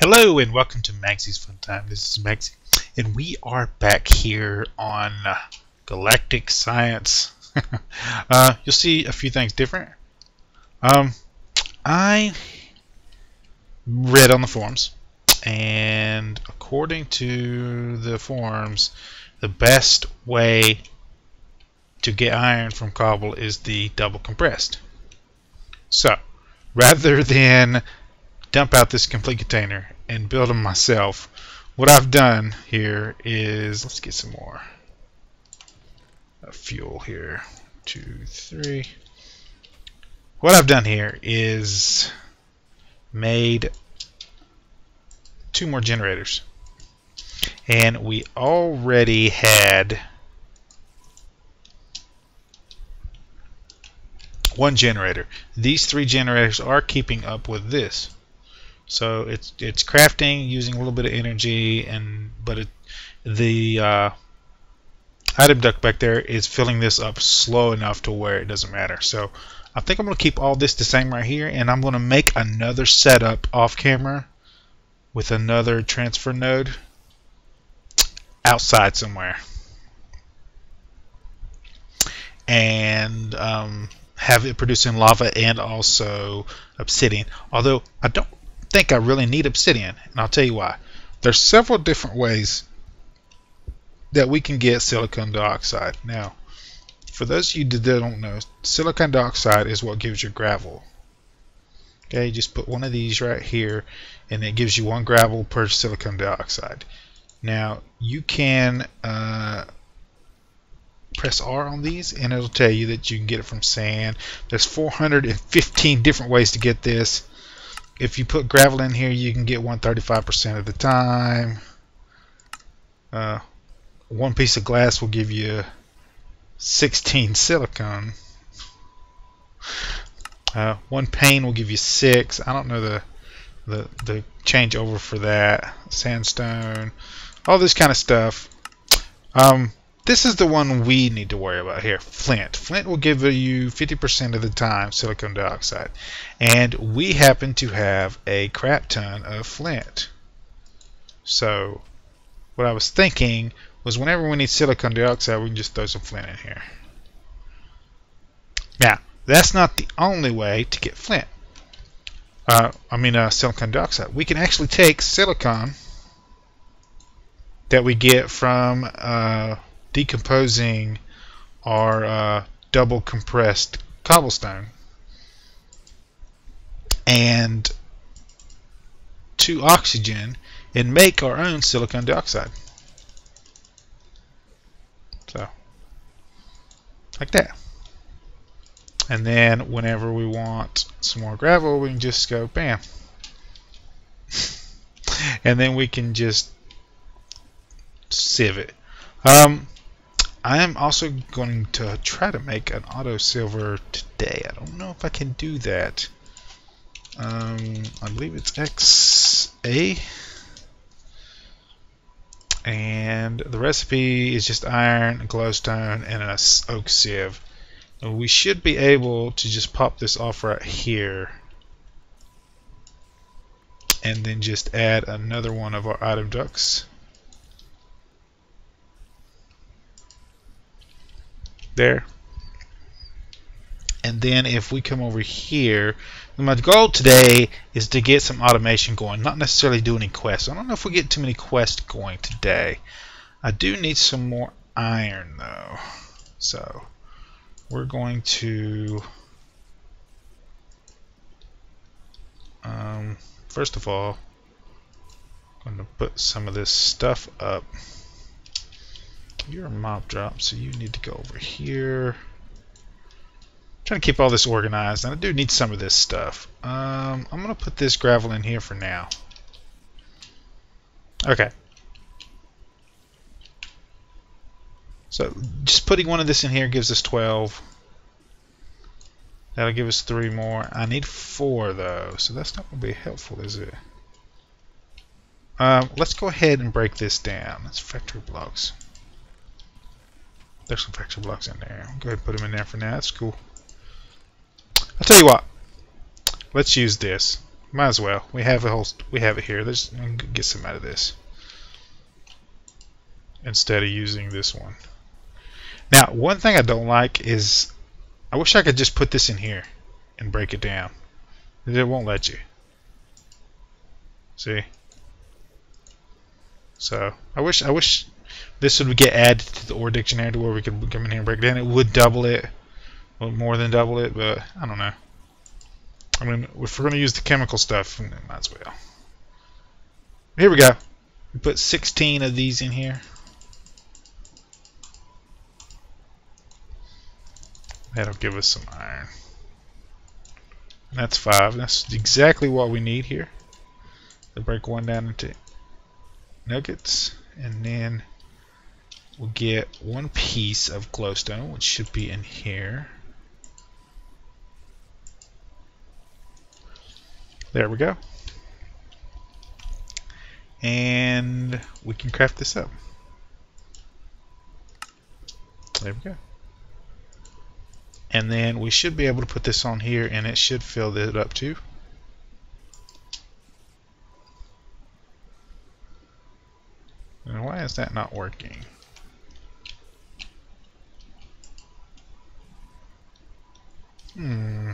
Hello and welcome to Magzie's Fun Time. This is Magsy, and we are back here on Galactic Science. uh, you'll see a few things different. Um, I read on the forums, and according to the forums, the best way to get iron from cobble is the double compressed. So, rather than dump out this complete container and build them myself, what I've done here is, let's get some more fuel here. Two, three. What I've done here is made two more generators. And we already had one generator. These three generators are keeping up with this. So it's it's crafting using a little bit of energy, and but it, the uh, item duct back there is filling this up slow enough to where it doesn't matter. So I think I'm going to keep all this the same right here, and I'm going to make another setup off camera with another transfer node outside somewhere. And um, have it producing lava and also obsidian. Although I don't think I really need obsidian, and I'll tell you why. There's several different ways that we can get silicon dioxide. Now, for those of you that don't know, silicon dioxide is what gives you gravel. Okay, you just put one of these right here, and it gives you one gravel per silicon dioxide. Now, you can uh, press R on these, and it'll tell you that you can get it from sand. There's 415 different ways to get this if you put gravel in here, you can get 135% of the time. Uh, one piece of glass will give you 16 silicon. Uh, one pane will give you six. I don't know the the the change over for that. Sandstone, all this kind of stuff. Um, this is the one we need to worry about here, flint. Flint will give you 50% of the time silicon dioxide. And we happen to have a crap ton of flint. So what I was thinking was whenever we need silicon dioxide, we can just throw some flint in here. Now, that's not the only way to get flint. Uh, I mean uh, silicon dioxide. We can actually take silicon that we get from uh, decomposing our uh, double compressed cobblestone and to oxygen and make our own silicon dioxide. So, like that. And then whenever we want some more gravel, we can just go bam. and then we can just sieve it. Um, I am also going to try to make an auto silver today. I don't know if I can do that. Um, I believe it's XA. And the recipe is just iron, glowstone, and an oak sieve. And we should be able to just pop this off right here. And then just add another one of our item ducts. There. And then if we come over here, my goal today is to get some automation going, not necessarily do any quests. I don't know if we get too many quests going today. I do need some more iron though. So we're going to um, first of all I'm going to put some of this stuff up you're a mob drop, so you need to go over here. I'm trying to keep all this organized, and I do need some of this stuff. Um, I'm going to put this gravel in here for now. Okay. So just putting one of this in here gives us 12. That'll give us three more. I need four though, so that's not going to be helpful, is it? Um, let's go ahead and break this down. It's factory blocks. There's some factory blocks in there. Go ahead and put them in there for now. That's cool. I'll tell you what. Let's use this. might as well. We have a whole. We have it here. Let's get some out of this instead of using this one. Now, one thing I don't like is I wish I could just put this in here and break it down. It won't let you. See? So I wish I wish this would get added to the Ore dictionary to where we could come in here and break it down. It would double it, well, more than double it, but I don't know. I mean, if we're going to use the chemical stuff, might as well. Here we go. We put 16 of these in here. That'll give us some iron. That's five. That's exactly what we need here. To break one down into nuggets. And then we'll get one piece of glowstone, which should be in here. There we go. And we can craft this up. There we go. And then we should be able to put this on here and it should fill it up too. And why is that not working? Hmm.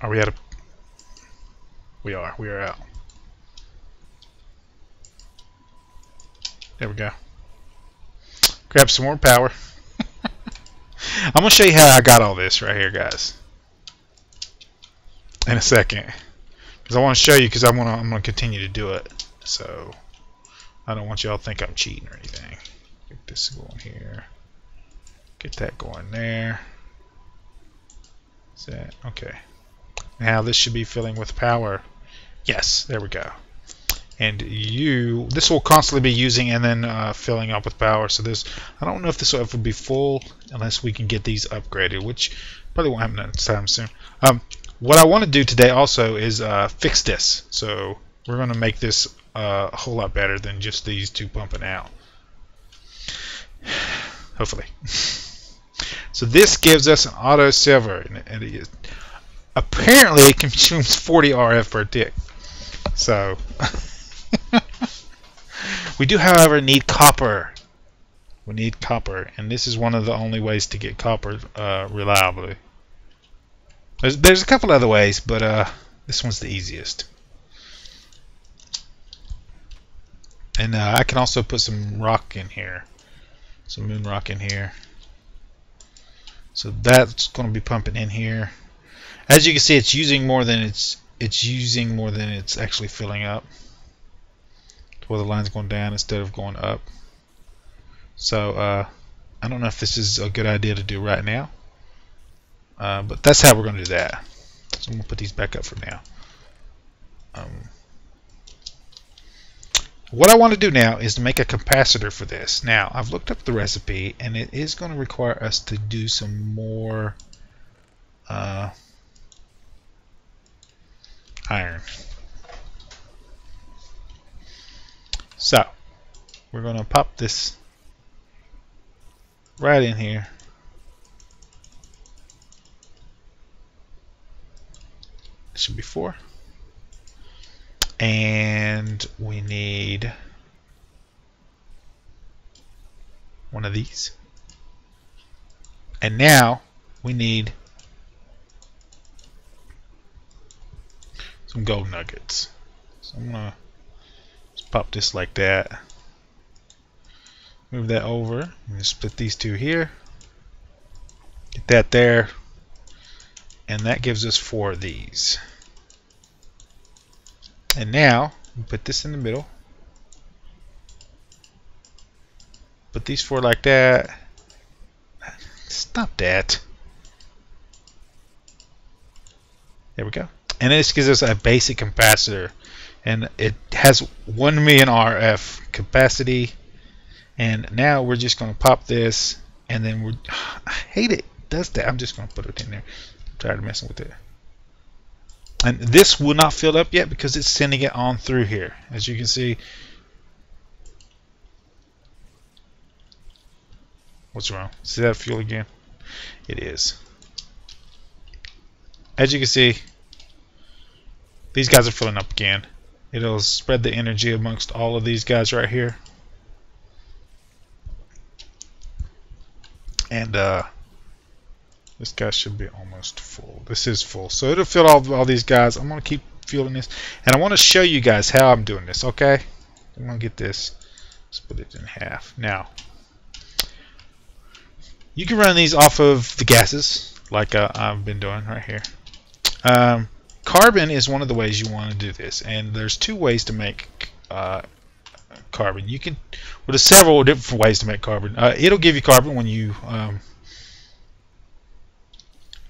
Are we at a... We are. We are out. There we go. Grab some more power. I'm going to show you how I got all this right here, guys. In a second. Because I want to show you because I'm going to continue to do it. So, I don't want y'all to think I'm cheating or anything. Get this going here. Get that going there. That okay? Now this should be filling with power. Yes, there we go. And you, this will constantly be using and then uh, filling up with power. So this, I don't know if this will ever be full unless we can get these upgraded, which probably won't happen anytime soon. Um, what I want to do today also is uh, fix this. So we're going to make this uh, a whole lot better than just these two pumping out. Hopefully. so this gives us an auto silver, and it is apparently it consumes 40 RF per tick. So we do, however, need copper. We need copper, and this is one of the only ways to get copper uh, reliably. There's, there's a couple other ways, but uh, this one's the easiest. And uh, I can also put some rock in here, some moon rock in here. So that's going to be pumping in here. As you can see, it's using more than it's it's using more than it's actually filling up. Where the line's going down instead of going up. So uh, I don't know if this is a good idea to do right now. Uh, but that's how we're going to do that. So I'm going to put these back up for now. Um, what I want to do now is to make a capacitor for this. Now, I've looked up the recipe, and it is going to require us to do some more uh, iron. So, we're going to pop this right in here. Should be four. And we need one of these. And now we need some gold nuggets. So I'm gonna just pop this like that. Move that over. And split these two here. Get that there. And that gives us four of these. And now, put this in the middle. Put these four like that. Stop that. There we go. And this gives us a basic capacitor. And it has 1 million RF capacity. And now we're just going to pop this and then we're I hate it. Does that. I'm just going to put it in there. I'm tired of messing with it and this will not fill up yet because it's sending it on through here as you can see what's wrong see that fuel again it is as you can see these guys are filling up again. It'll spread the energy amongst all of these guys right here. And uh, this guy should be almost full. This is full. So it'll fill all, all these guys. I'm going to keep fueling this. And I want to show you guys how I'm doing this, okay? I'm going to get this. Split it in half. Now, you can run these off of the gases, like uh, I've been doing right here. Um, carbon is one of the ways you want to do this. And there's two ways to make uh, carbon. You can, well, there's several different ways to make carbon. Uh, it'll give you carbon when you um,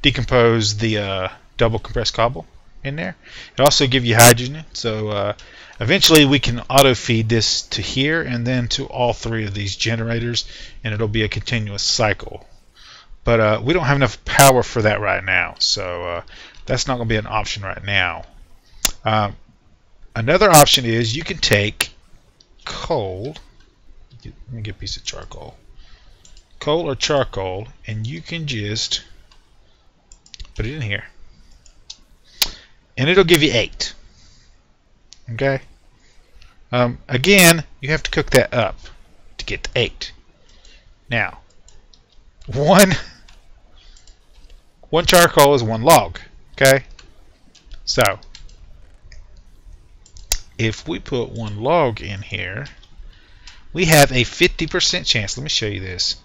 decompose the uh, double compressed cobble in there. It also give you hydrogen. So uh, eventually we can auto feed this to here and then to all three of these generators, and it'll be a continuous cycle. But uh, we don't have enough power for that right now, so uh, that's not going to be an option right now. Um, another option is you can take coal. Let me get a piece of charcoal. Coal or charcoal, and you can just put it in here. And it'll give you 8. Okay? Um, again, you have to cook that up to get to 8. Now, one, one charcoal is one log. Okay? So, if we put one log in here, we have a 50% chance. Let me show you this.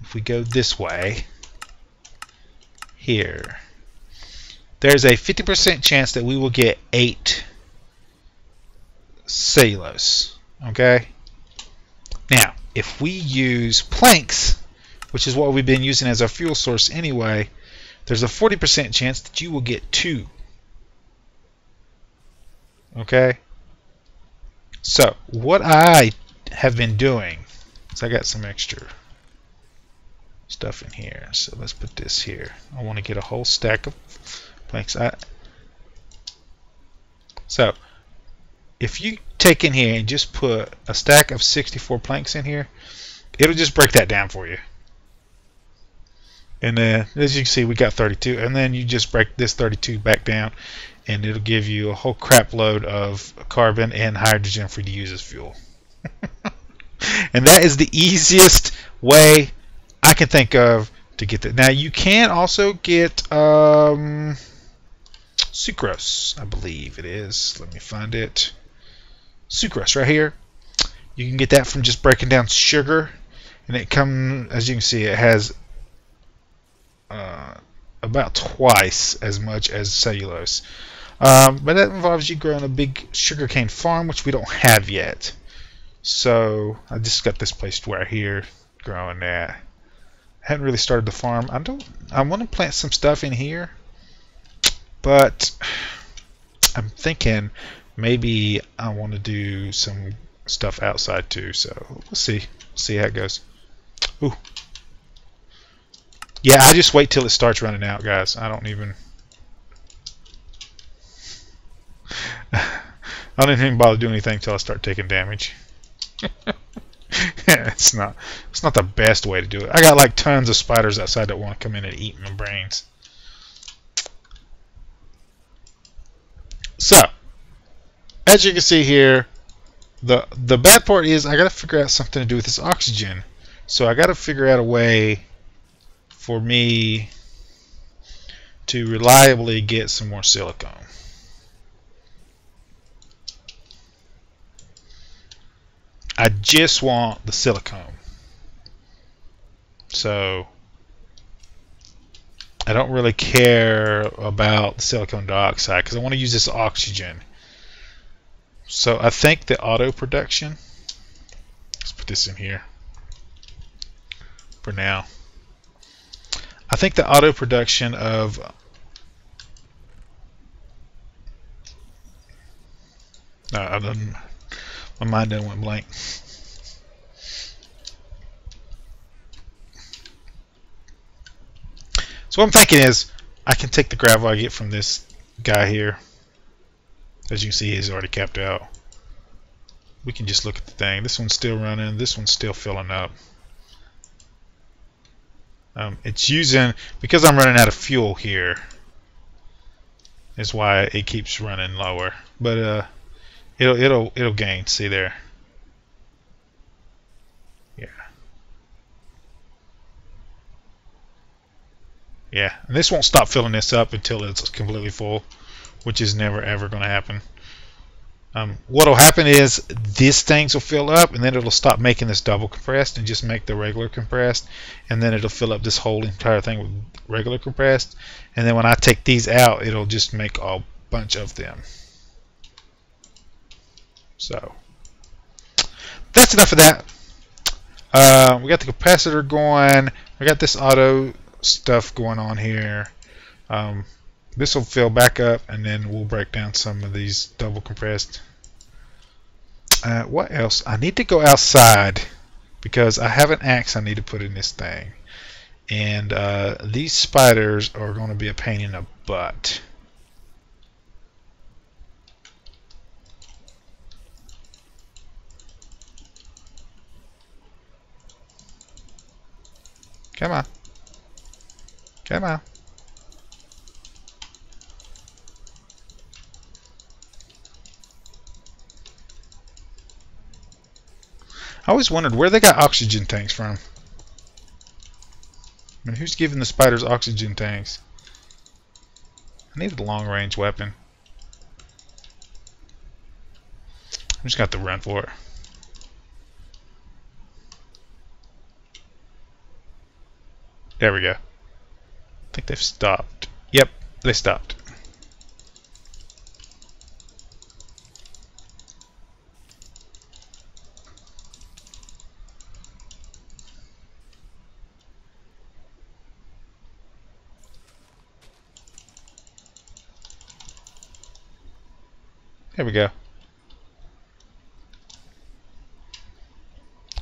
If we go this way, here, there's a 50% chance that we will get 8 cellulose. Okay? Now, if we use planks, which is what we've been using as our fuel source anyway, there's a 40% chance that you will get 2. Okay? So, what I have been doing is I got some extra stuff in here. So let's put this here. I want to get a whole stack of planks. I, so if you take in here and just put a stack of 64 planks in here, it'll just break that down for you. And then, as you can see, we got 32. And then you just break this 32 back down, and it'll give you a whole crap load of carbon and hydrogen for you to use as fuel. and that is the easiest way I can think of to get that. Now you can also get um, sucrose, I believe it is. Let me find it. Sucrose right here. You can get that from just breaking down sugar, and it comes as you can see, it has uh, about twice as much as cellulose. Um, but that involves you growing a big sugarcane farm, which we don't have yet. So I just got this place where here growing that haven't really started the farm. I don't. I want to plant some stuff in here, but I'm thinking maybe I want to do some stuff outside too. So we'll see. We'll see how it goes. Ooh. Yeah, I just wait till it starts running out, guys. I don't even. I don't even bother doing anything until I start taking damage. it's not it's not the best way to do it. I got like tons of spiders outside that want to come in and eat my brains. So, as you can see here, the the bad part is I got to figure out something to do with this oxygen. So I got to figure out a way for me to reliably get some more silicone. I just want the silicone. So I don't really care about the silicon dioxide because I want to use this oxygen. So I think the auto production, let's put this in here for now. I think the auto production of no, I didn't my mind then went blank. So what I'm thinking is I can take the gravel I get from this guy here. As you can see, he's already capped out. We can just look at the thing. This one's still running. This one's still filling up. Um, it's using, because I'm running out of fuel here, is why it keeps running lower. But uh, it'll it'll it'll gain. See there. Yeah. Yeah, and this won't stop filling this up until it's completely full, which is never ever going to happen. Um, what'll happen is these things will fill up and then it'll stop making this double compressed and just make the regular compressed and then it'll fill up this whole entire thing with regular compressed and then when I take these out it'll just make a bunch of them so that's enough of that uh, we got the capacitor going we got this auto stuff going on here um, this will fill back up and then we'll break down some of these double compressed. Uh, what else? I need to go outside because I have an axe I need to put in this thing. And uh, these spiders are going to be a pain in the butt. Come on. Come on. I always wondered where they got oxygen tanks from. I mean, who's giving the spiders oxygen tanks? I needed a long-range weapon. I just got to run for it. There we go. I think they've stopped. Yep, they stopped. There we go.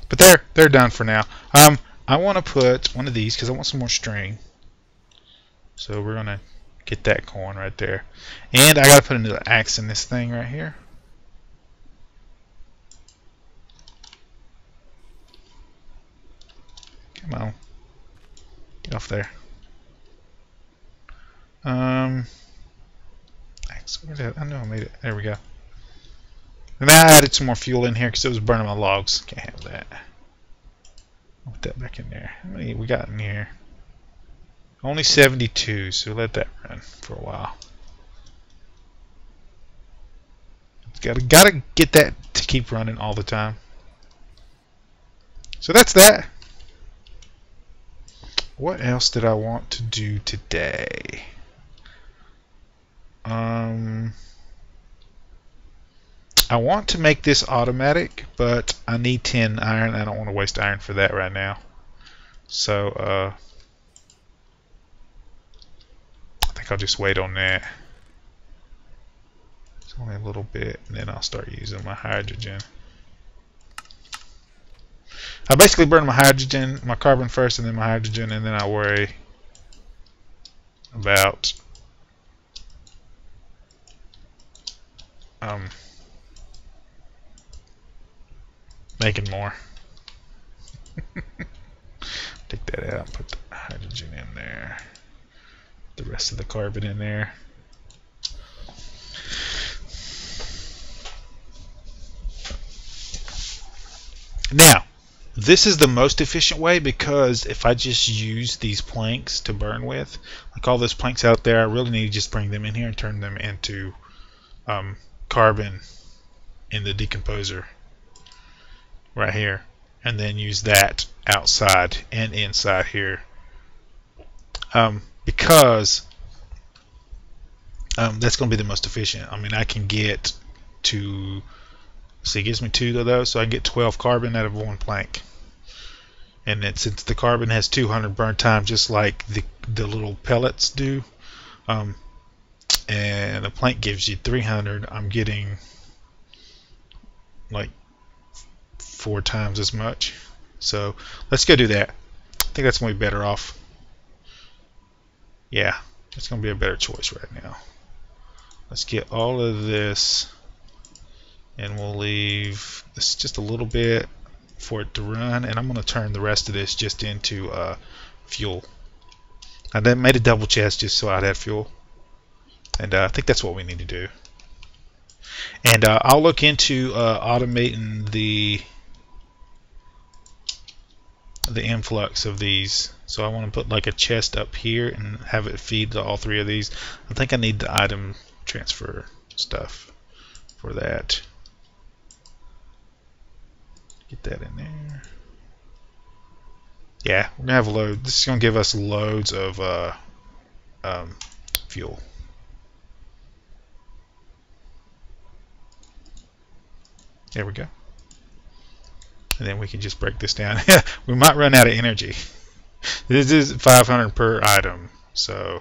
But they're they're done for now. Um, I want to put one of these because I want some more string. So we're gonna get that going right there, and I gotta put another axe in this thing right here. Come on, get off there. Um. Axe, where did I know I made it. There we go. And I added some more fuel in here because it was burning my logs. Can't have that. Put that back in there. How many we got in here? Only 72, so let that run for a while. Gotta gotta get that to keep running all the time. So that's that. What else did I want to do today? Um, I want to make this automatic, but I need 10 iron. I don't want to waste iron for that right now. So, uh, I think I'll just wait on that. It's only a little bit, and then I'll start using my hydrogen. I basically burn my hydrogen, my carbon first, and then my hydrogen, and then I worry about um, making more. Take that out, put the hydrogen in there, the rest of the carbon in there. Now, this is the most efficient way because if I just use these planks to burn with, like all those planks out there, I really need to just bring them in here and turn them into um, carbon in the decomposer right here and then use that outside and inside here. Um, because um, that's going to be the most efficient. I mean I can get to see it gives me two of those so I get 12 carbon out of one plank. And then since the carbon has 200 burn time just like the, the little pellets do um, and the plank gives you 300 I'm getting like four times as much. So let's go do that. I think that's going to be better off. Yeah it's going to be a better choice right now. Let's get all of this and we'll leave this just a little bit for it to run and I'm going to turn the rest of this just into uh, fuel. I then made a double chest just so I'd have fuel And uh, I think that's what we need to do. And uh, I'll look into uh, automating the the influx of these. So I want to put like a chest up here and have it feed to all three of these. I think I need the item transfer stuff for that. Get that in there. Yeah, we're gonna have a load. This is gonna give us loads of uh, um, fuel. There we go. And then we can just break this down. we might run out of energy. This is 500 per item, so.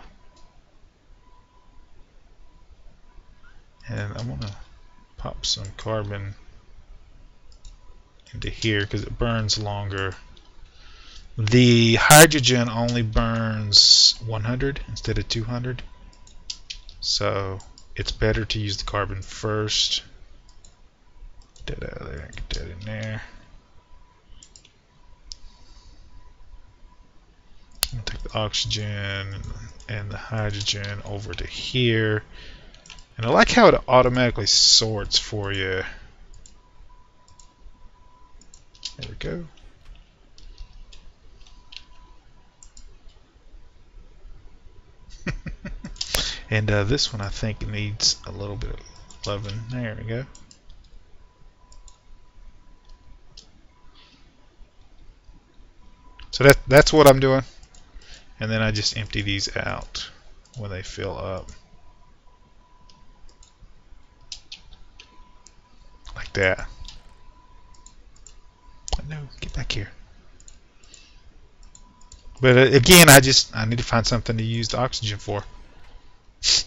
And I'm gonna pop some carbon into here because it burns longer. The hydrogen only burns 100 instead of 200. So it's better to use the carbon first. Get that out of there, get that in there. Take the oxygen and the hydrogen over to here. And I like how it automatically sorts for you. There we go. and uh, this one I think needs a little bit of loving. There we go. So that that's what I'm doing. And then I just empty these out when they fill up. Like that. No, get back here. But uh, again, I just I need to find something to use the oxygen for. so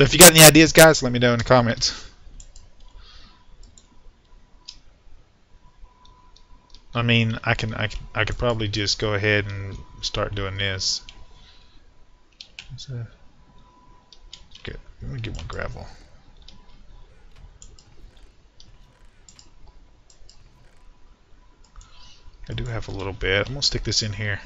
if you got any ideas, guys, let me know in the comments. I mean, I can I can, I could probably just go ahead and start doing this. Get let me get more gravel. I do have a little bit. I'm gonna stick this in here.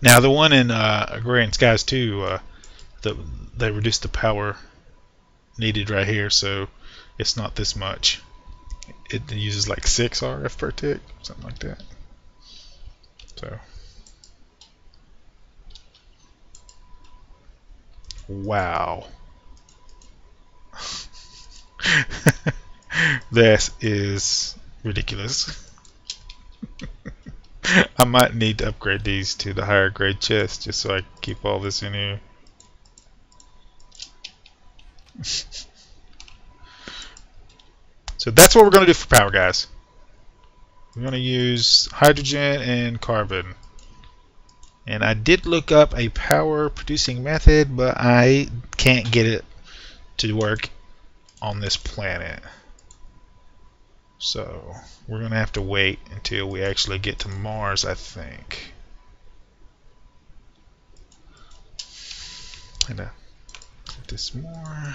Now the one in uh, Agrarian Skies 2, uh, the, they reduced the power needed right here, so it's not this much. It uses like 6 RF per tick, something like that. So. Wow. this is ridiculous. I might need to upgrade these to the higher grade chest just so I keep all this in here. so that's what we're going to do for power, guys. We're going to use hydrogen and carbon. And I did look up a power producing method, but I can't get it to work on this planet. So we're going to have to wait until we actually get to Mars, I think. And uh, this more.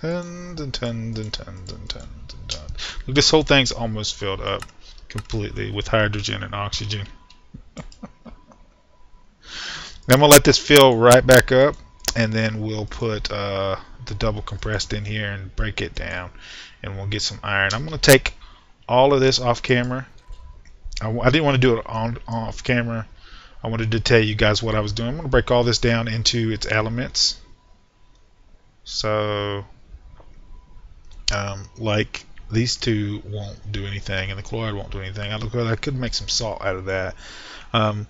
Tons and tons and tons and tons and tons. Look, this whole thing's almost filled up completely with hydrogen and oxygen. I'm gonna let this fill right back up and then we'll put uh, the double compressed in here and break it down and we'll get some iron. I'm going to take all of this off camera. I, I didn't want to do it on off camera. I wanted to tell you guys what I was doing. I'm going to break all this down into its elements. So, um, like these two won't do anything, and the chloride won't do anything. I look, I could make some salt out of that. Um,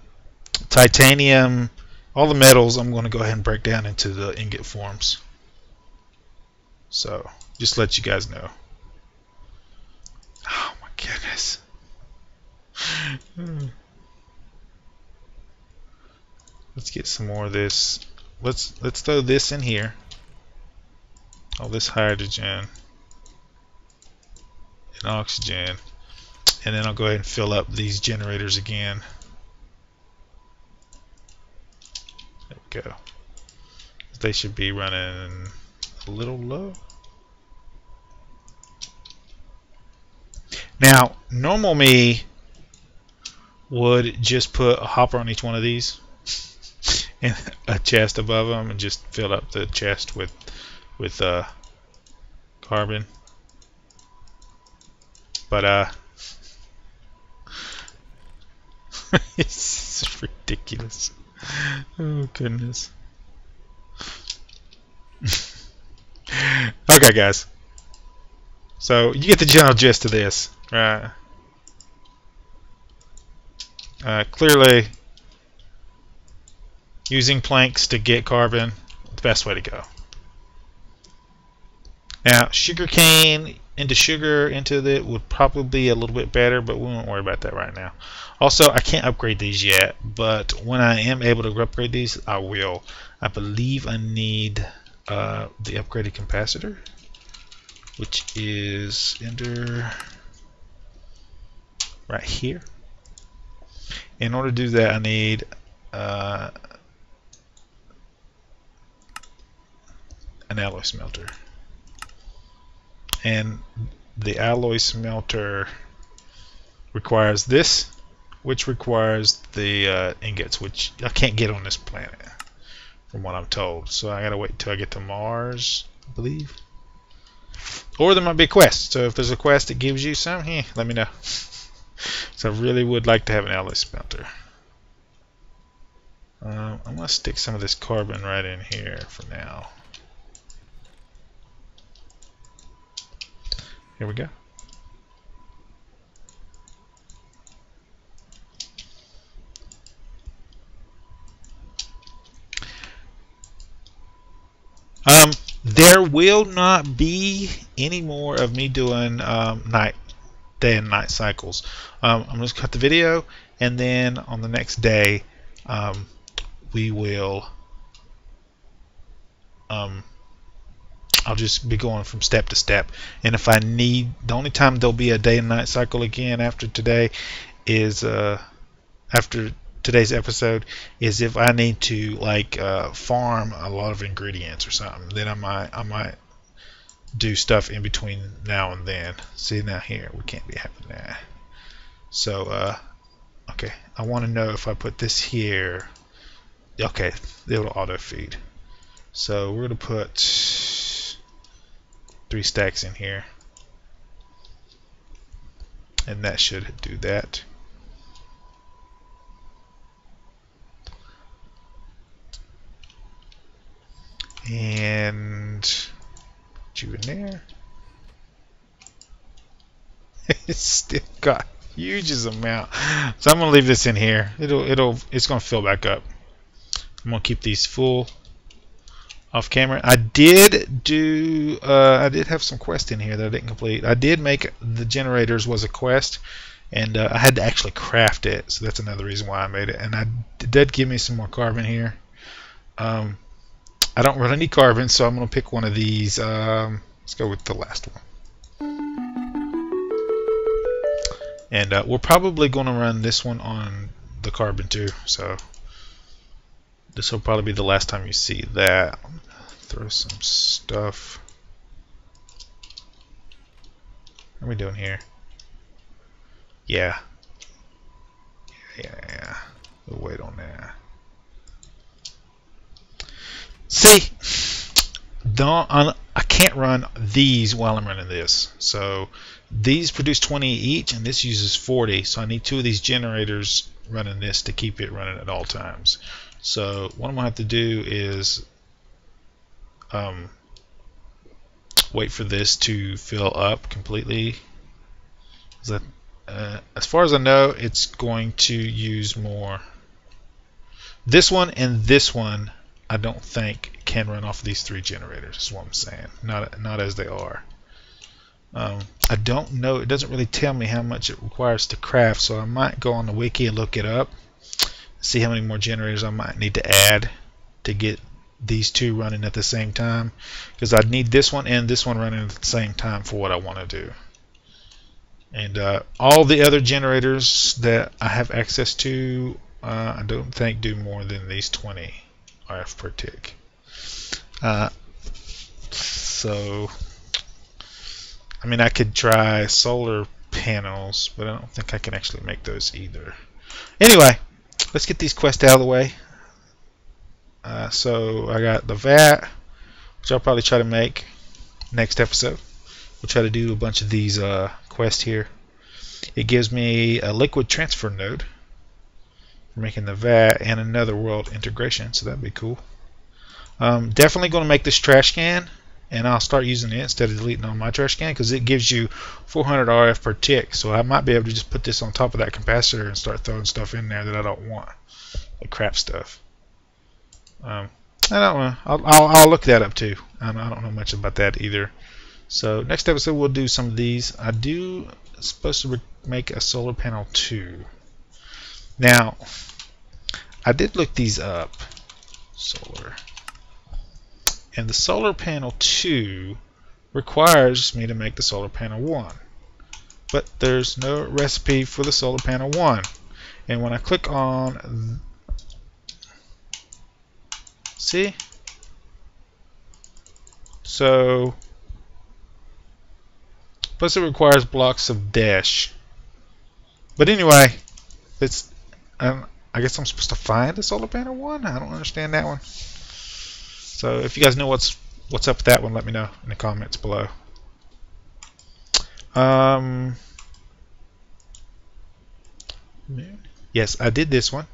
titanium, all the metals, I'm going to go ahead and break down into the ingot forms. So, just let you guys know. Oh my goodness. Let's get some more of this. Let's let's throw this in here. All this hydrogen and oxygen. And then I'll go ahead and fill up these generators again. There we go. They should be running a little low. Now, normal me would just put a hopper on each one of these and a chest above them and just fill up the chest with with uh, carbon. But uh, it's ridiculous. Oh goodness. okay, guys. So you get the general gist of this, right? Uh, clearly, using planks to get carbon, the best way to go. Now, sugarcane into sugar into it would probably be a little bit better, but we won't worry about that right now. Also, I can't upgrade these yet, but when I am able to upgrade these, I will. I believe I need uh, the upgraded capacitor, which is under right here. In order to do that, I need uh, an alloy smelter. And the alloy smelter requires this, which requires the uh, ingots, which I can't get on this planet, from what I'm told. So I gotta wait until I get to Mars, I believe. Or there might be a quest. So if there's a quest that gives you some, hey, let me know. so I really would like to have an alloy smelter. Um, I'm to stick some of this carbon right in here for now. Here we go. Um, there will not be any more of me doing um, night, day and night cycles. Um, I'm just cut the video, and then on the next day, um, we will um, I'll just be going from step to step. And if I need, the only time there'll be a day and night cycle again after today is uh, after today's episode is if I need to like uh, farm a lot of ingredients or something. Then I might I might do stuff in between now and then. See now here we can't be having that. So uh, okay, I want to know if I put this here. Okay, it'll auto feed. So we're gonna put three stacks in here. And that should do that. And you in there. it's still got huge amount. So I'm gonna leave this in here. It'll it'll it's gonna fill back up. I'm gonna keep these full off camera. I did do, uh, I did have some quests in here that I didn't complete. I did make the generators was a quest, and uh, I had to actually craft it, so that's another reason why I made it. And I did give me some more carbon here. Um, I don't really need carbon, so I'm going to pick one of these. Um, let's go with the last one. And uh, we're probably going to run this one on the carbon too, so this will probably be the last time you see that throw some stuff. What are we doing here? Yeah. Yeah, yeah. We'll wait on that. See, don't I can't run these while I'm running this. So these produce 20 each, and this uses 40. So I need two of these generators running this to keep it running at all times. So what I'm gonna have to do is um, wait for this to fill up completely. That, uh, as far as I know, it's going to use more. This one and this one, I don't think can run off of these three generators. Is what I'm saying. Not not as they are. Um, I don't know. It doesn't really tell me how much it requires to craft, so I might go on the wiki and look it up. See how many more generators I might need to add to get these two running at the same time because I need this one and this one running at the same time for what I want to do. And uh, all the other generators that I have access to, uh, I don't think do more than these 20 RF per tick. Uh, so, I mean, I could try solar panels, but I don't think I can actually make those either. Anyway, let's get these quests out of the way. Uh, so I got the vat, which I'll probably try to make next episode. We'll try to do a bunch of these uh, quests here. It gives me a liquid transfer node for making the vat and another world integration, so that'd be cool. Um, definitely going to make this trash can, and I'll start using it instead of deleting on my trash can because it gives you 400 RF per tick. So I might be able to just put this on top of that capacitor and start throwing stuff in there that I don't want, like crap stuff. Um, I don't know. I'll, I'll, I'll, look that up too. I don't know much about that either. So next episode we'll do some of these. I do supposed to make a solar panel too. Now, I did look these up. Solar. And the solar panel 2 requires me to make the solar panel 1. But there's no recipe for the solar panel 1. And when I click on see? So plus it requires blocks of desh. But anyway it's um, I guess I'm supposed to find the solar panel one? I don't understand that one. So if you guys know what's what's up with that one let me know in the comments below. Um yes I did this one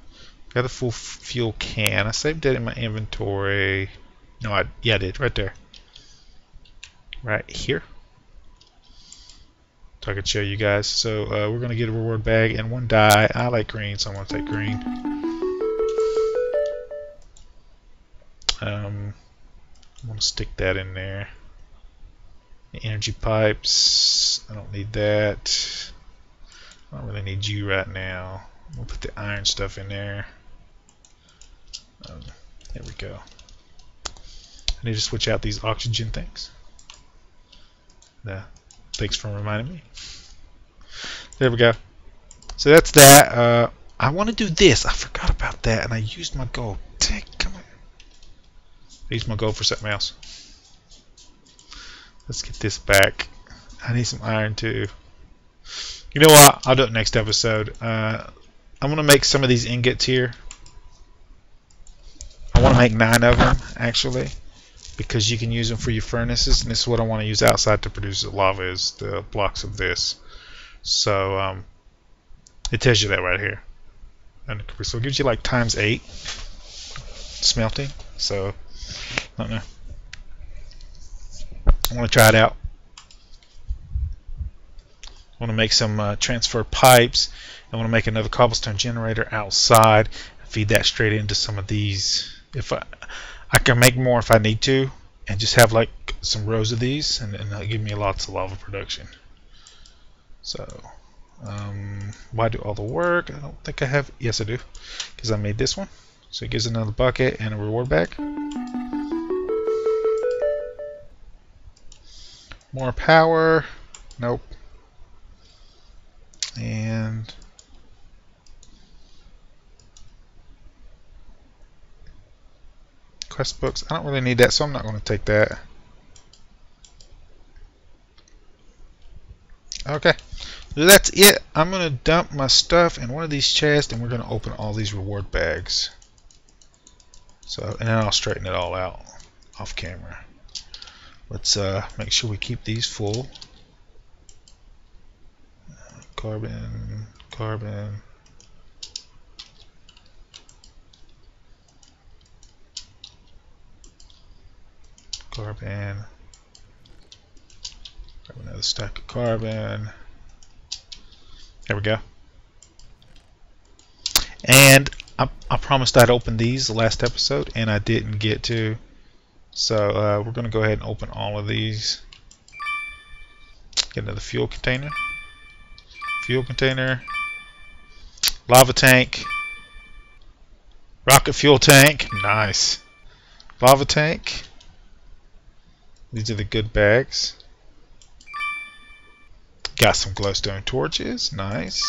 Got a full fuel can. I saved it in my inventory. No, I yeah, I did right there. Right here. So I could show you guys. So uh, we're gonna get a reward bag and one die. I like green, so I'm gonna take green. Um, I'm gonna stick that in there. The energy pipes. I don't need that. I don't really need you right now. We'll put the iron stuff in there. Um, there we go. I need to switch out these oxygen things. Yeah, thanks for reminding me. There we go. So that's that. Uh, I want to do this. I forgot about that, and I used my gold. Dang, come on. I used my gold for something else. Let's get this back. I need some iron too. You know what? I'll do it next episode. Uh, I'm going to make some of these ingots here want to make nine of them actually because you can use them for your furnaces and this is what I want to use outside to produce the lava is the blocks of this. So um, it tells you that right here. And so it gives you like times eight smelting so I don't know I want to try it out. I want to make some uh, transfer pipes. I want to make another cobblestone generator outside feed that straight into some of these if I I can make more if I need to and just have like some rows of these and, and that'll give me lots of lava production. So um, why do all the work? I don't think I have yes I do because I made this one. So it gives another bucket and a reward back. More power. Nope. And books. I don't really need that, so I'm not going to take that. Okay, that's it. I'm going to dump my stuff in one of these chests, and we're going to open all these reward bags. So, and then I'll straighten it all out off camera. Let's uh, make sure we keep these full. Carbon, carbon. Carbon. Grab another stack of carbon. There we go. And I, I promised I'd open these the last episode, and I didn't get to. So uh, we're going to go ahead and open all of these. Get another fuel container. Fuel container. Lava tank. Rocket fuel tank. Nice. Lava tank. These are the good bags. Got some glowstone torches. Nice.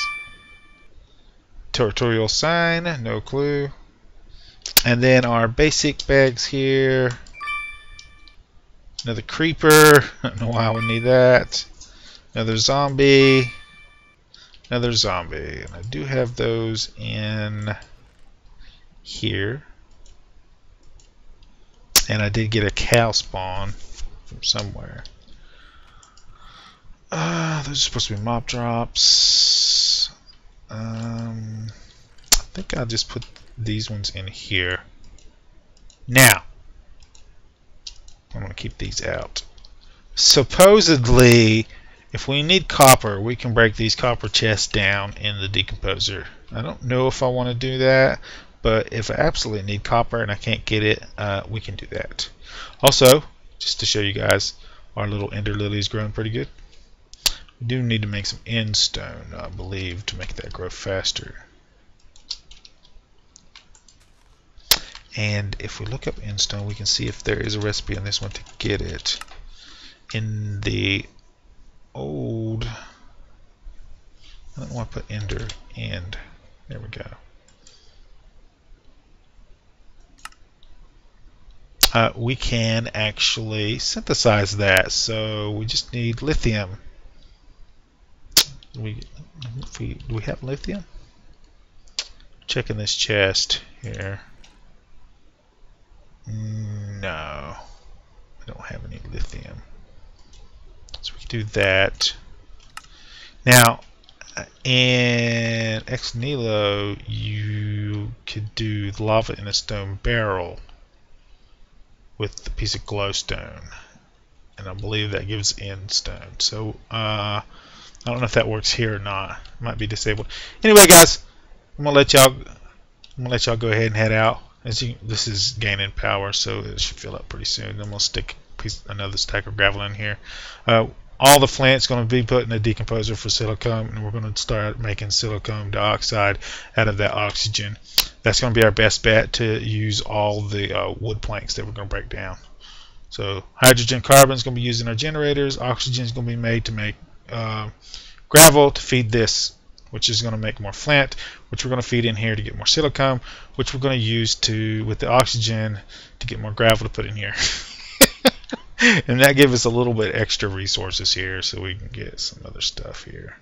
Territorial sign. No clue. And then our basic bags here. Another creeper. I don't know why I would need that. Another zombie. another zombie. And I do have those in here. And I did get a cow spawn from somewhere. Uh, those are supposed to be mob drops. Um, I think I'll just put these ones in here. Now, I'm going to keep these out. Supposedly, if we need copper, we can break these copper chests down in the decomposer. I don't know if I want to do that, but if I absolutely need copper and I can't get it, uh, we can do that. Also, just to show you guys, our little ender lily is growing pretty good. We do need to make some end stone, I believe, to make that grow faster. And if we look up end stone, we can see if there is a recipe on this one to get it. In the old, I don't want to put ender, end. There we go. Uh, we can actually synthesize that. So we just need lithium. We, we do we have lithium? Checking this chest here. No, I don't have any lithium. So we can do that. Now, in Ex Nihilo, you could do lava in a stone barrel with the piece of glowstone. And I believe that gives end stone. So, uh, I don't know if that works here or not. It might be disabled. Anyway, guys, I'm gonna let y'all. I'm gonna let y'all go ahead and head out. As you, this is gaining power, so it should fill up pretty soon. I'm gonna stick piece, another stack of gravel in here. Uh, all the flint's going to be put in a decomposer for silicone, and we're going to start making silicone dioxide out of that oxygen. That's going to be our best bet to use all the uh, wood planks that we're going to break down. So hydrogen carbon is going to be used in our generators. Oxygen is going to be made to make uh, gravel to feed this which is going to make more flint, which we're going to feed in here to get more silicone, which we're going to use to with the oxygen to get more gravel to put in here. and that gives us a little bit extra resources here so we can get some other stuff here.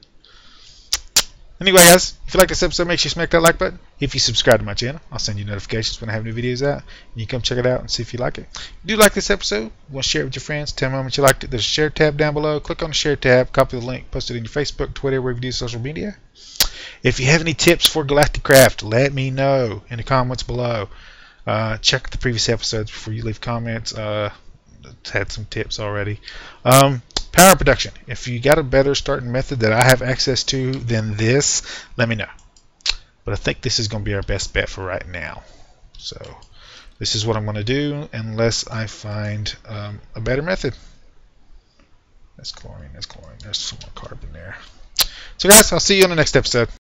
Anyway, guys, if you like this episode, make sure you smack that like button. If you subscribe to my channel, I'll send you notifications when I have new videos out. And you come check it out and see if you like it. If you do like this episode, you want to share it with your friends, tell them how you liked it. There's a share tab down below. Click on the share tab, copy the link, post it in your Facebook, Twitter, wherever you do social media. If you have any tips for Galacticraft, let me know in the comments below. Uh, check the previous episodes before you leave comments. Uh, had some tips already. Um, Power production. If you got a better starting method that I have access to than this, let me know. But I think this is going to be our best bet for right now. So this is what I'm going to do unless I find um, a better method. That's chlorine, that's chlorine. There's some more carbon there. So guys, I'll see you on the next episode.